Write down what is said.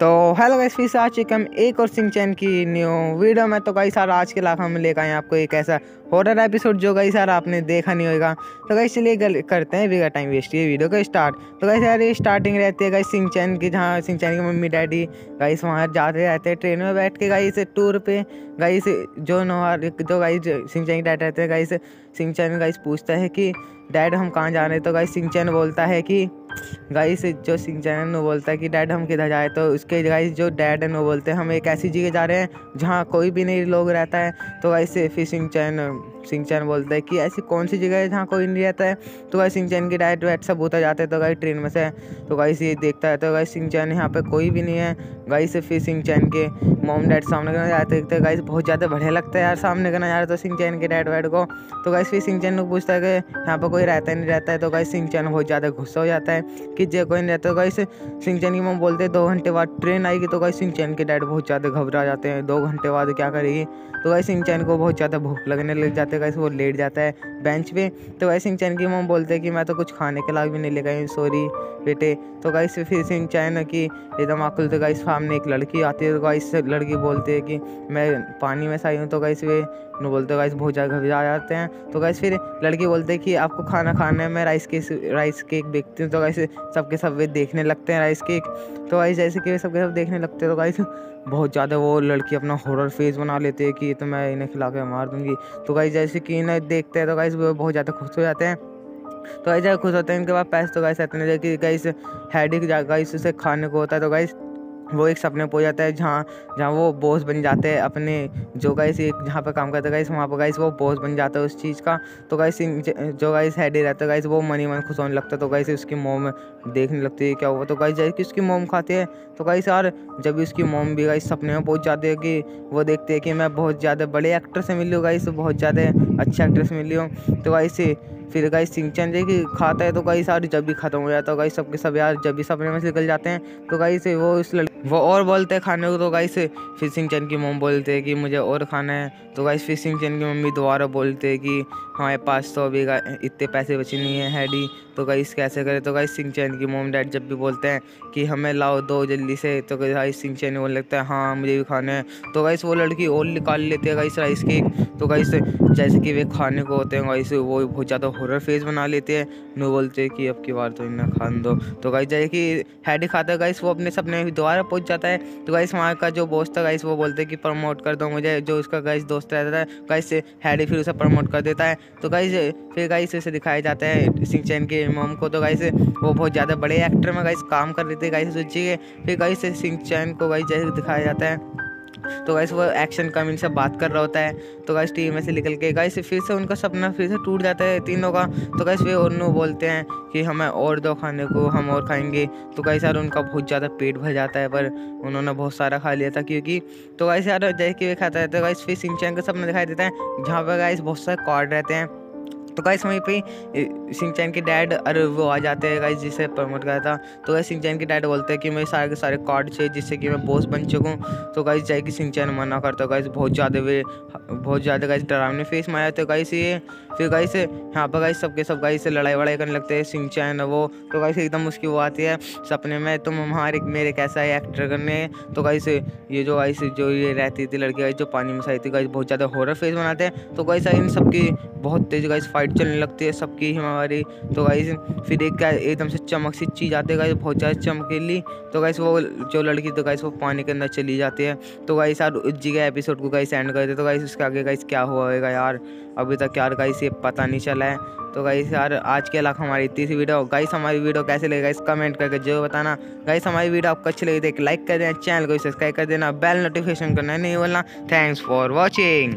तो hello guys, फिर से आ चुके हम एक और सिंह चैन की न्यू वीडियो में। तो गाइस सर आज के लाख हम लेकर आए आपको एक ऐसा हॉरर एपिसोड जो गाइस सर आपने देखा नहीं होगा। तो गाइस, चलिए करते हैं बिगा टाइम वेस्ट ये वीडियो का स्टार्ट तो गाइस, यार, ये स्टार्टिंग रहती है गाइस सिंह चैन की, जहाँ सिंह चैन की मम्मी, डैडी गाइस, वहाँ जाते रहते हैं ट्रेन में बैठ के गाइस टूर पे। गाइस, जो नोहार जो गाइस सिंह चैन की डैड रहते हैं, गाइस, सिंह चैन गाइस पूछता है कि, डैड, हम कहाँ जा रहे हैं? तो गाइस, सिंह चैन बोलता है कि गाइस जो सिंह चैन वो बोलता है कि डैड हम किधर जाए तो उसके गाइस जो डैड है, वो बोलते हैं, हम एक ऐसी जगह जा रहे हैं जहाँ कोई भी नहीं लोग रहता है। तो गाइस फिर सिंह चैन सिंह चैन बोलता है कि ऐसी कौन सी जगह है जहाँ कोई नहीं रहता है? तो गाइस सिंह चैन की डैड वैट सब उतर जाते हैं तो गाई ट्रेन में से। तो गाइस ये देखता है तो गाइस सिंह चैन यहाँ पे कोई भी नहीं है। गाई से फिर सिंह चैन के मोम डैड सामने करना जाते देखते गाइस बहुत ज़्यादा बढ़िया लगता है यार सामने करना जा रहा तो सिंह चैन के डैड वैड को। तो गाइस फिर सिंह चैन को पूछता है कि यहाँ पर कोई रहता नहीं रहता है? तो गाइस सिंह चैन बहुत ज़्यादा गुस्सा हो जाता है कि जो कोई नहीं रहता। तो गाइस सिंह चैन की मोम बोलते हैं, दो घंटे बाद ट्रेन आएगी। तो गाइस सिंह चैन के डैड बहुत ज़्यादा घबरा जाते हैं। दो घंटे बाद क्या करेगी? तो गाइस सिंह चैन को बहुत ज़्यादा भूख लगने लग जाते हैं कैसे वो लेट जाता है बेंच पे। तो वैसे सिंह चैन की मोम बोलते हैं कि, मैं तो कुछ खाने के लायक भी नहीं ले गई सॉरी बेटे। तो गाइस फिर सिंह चैन की एकदम आकुल तो गाइस सामने एक लड़की आती है तो गाइस लड़की बोलती है कि, मैं पानी में से आई हूँ। तो गाइस वे नो बोलते हो गाइस बहुत ज़्यादा घबरा जाते हैं। तो गाइस फिर लड़की बोलते हैं कि आपको खाना खाना मैं राइस केक राइस केक देखती हूँ। तो गाइस सबके सब वे देखने लगते हैं राइस केक तो गाइस जैसे कि सबके सब देखने लगते हैं तो गाइस बहुत ज़्यादा वो लड़की अपना हॉरर फेस बना लेते हैं कि तो मैं इन्हें खिला के मार दूँगी। तो गाइस जैसे कि इन्हें देखते हैं तो गाइस वो बहुत ज़्यादा खुश हो जाते हैं। तो ऐसे खुश होते हैं इनके पास पैसे तो गाइस हैं कि गाइस हेडिक गाइस उसे खाने को होता है। तो गाइस वो एक सपने पो जाता है जहाँ जहाँ वो बॉस बन जाते हैं अपने, जो गाइस एक जहाँ पर काम करते गाइस वहाँ पर गाइस वो बॉस बन जाता है उस चीज़ का। तो गाइस जो गाइस हेड रहता है गाइस वो मनी मन खुश होने लगता है तो गाइस उसकी मोम देखने लगती है क्या हुआ। तो गाइस जैसे कि उसकी मोम खाते हैं तो गाइस यार जब भी उसकी मोम भी गाइस सपने में पहुँच जाते हैं कि वो देखते हैं कि मैं बहुत ज़्यादा बड़े एक्टर से मिली हूँ गाइस बहुत ज़्यादा अच्छे एक्टर से मिली हूँ तो गाइस फिर गाइस सिंचन जो कि खाता है तो गाइस यार जब भी खत्म हो जाता है गाइस सबके सब यार जब भी सपने में से निकल जाते हैं तो गाइस वो उस वो और बोलते हैं खाने को तो गाइस फिर सिंचन की मोम बोलते हैं कि मुझे और खाना है तो गाइस फिर सिंचन की मम्मी दोबारा बोलते हैं कि हमारे पास तो अभी इतने पैसे बचे नहीं है हैडी तो गाइस कैसे करें तो गाइस सिंचन की मोम डैड जब भी बोलते हैं कि हमें लाओ दो जल्दी से तो गाइस सिंचन बोलने लगता है हाँ मुझे भी खाना है तो गाइस वो लड़की और निकाल लेते हैं गाइस राइस केक तो गाइस जैसे कि वे खाने को होते हैं गाइस वो बहुत ज़्यादा हॉरर फेस बना लेते हैं। नो बोलते हैं कि अब की बार तो इन्हें खान दो। तो गाइस जैसे कि हैडी खाता है गाइस वो अपने सपने दोबारा पहुँच जाता है। तो गाइस वहाँ का जो दोस्त था गाइस वो बोलते हैं कि प्रमोट कर दो मुझे। जो उसका गाइस दोस्त रहता है गाइस हैडी फिर उसे प्रमोट कर देता है। तो गाइस फिर गाइस उसे दिखाया जाता है सिंह चैन के मोम को। तो गाइस वो बहुत ज़्यादा बड़े एक्टर में गाइस काम कर रहे थे गाइस सोचिए फिर गाइस सिंह चैन को गाइस जैसे दिखाया जाता है। तो गाइस वो एक्शन कम इनसे बात कर रहा होता है। तो गाइस टीम में से निकल के गाइस फिर से उनका सपना फिर से टूट जाता है तीनों का। तो गाइस वे उन्होंने बोलते हैं कि हमें और दो खाने को हम और खाएँगे। तो गाइस यार, उनका बहुत ज़्यादा पेट भर जाता है, पर उन्होंने बहुत सारा खा लिया था क्योंकि तो गाइस यार, जैसे कि वे खाता है तो गाइस फिर सिंचन का सपना दिखाई देता है, जहाँ पर गाइस बहुत सारे कार्ड रहते हैं। तो गाइस वहीं पे सिंचैन के डैड अरे, वो आ जाते हैं गाइस जिसे प्रमोट करा था। तो गाइस सिंचैन के डैड बोलते हैं कि मेरे सारे के सारे कार्ड चाहिए, जिससे कि मैं बॉस बन चुकूँ तो गाइस जाए कि सिंचैन मना करता है गाइस बहुत ज़्यादा वे, बहुत ज़्यादा गाइस डरावने फेस में आया तो गाइस ये। फिर गाइस यहाँ पर गाइस सबके सब गाइस से लड़ाई वड़ाई करने लगते हैं सिंचैन वो। तो गाइस एकदम उसकी वो आती है, सपने में, तुम हमारे, मेरे कैसा एक्टर करने? तो गाइस ये जो गाइस जो ये रहती थी लड़की गाइस जो पानी में सही थी गाइस बहुत ज़्यादा हॉरर फेस बनाते हैं। तो गाइस इन सबकी बहुत तेज़ गाइस फाइट चलने लगती है सबकी हमारी। तो गाइस फिर एक क्या एकदम से चमक सी चीज़ आती है गाइस बहुत ज़्यादा चमकीली तो गाइस वो जो लड़की तो गाइस वो पानी के अंदर चली जाती है। तो गाइस यार उस जगह एपिसोड को गाइस एंड कर दे तो गाइस उसके आगे गाइस क्या हुआ होगा यार? अभी तक यार गाइस ये पता नहीं चला है। तो गाइस यार, आज के लाख हमारी इतनी सी वीडियो गाइस हमारी वीडियो कैसे लगे? गाइस कमेंट करके जो बताना। गाइस हमारी वीडियो आपको अच्छी लगी तो एक लाइक कर देना। चैनल को सब्सक्राइब कर देना। बेल नोटिफिकेशन करना नहीं बोलना थैंक्स फॉर वॉचिंग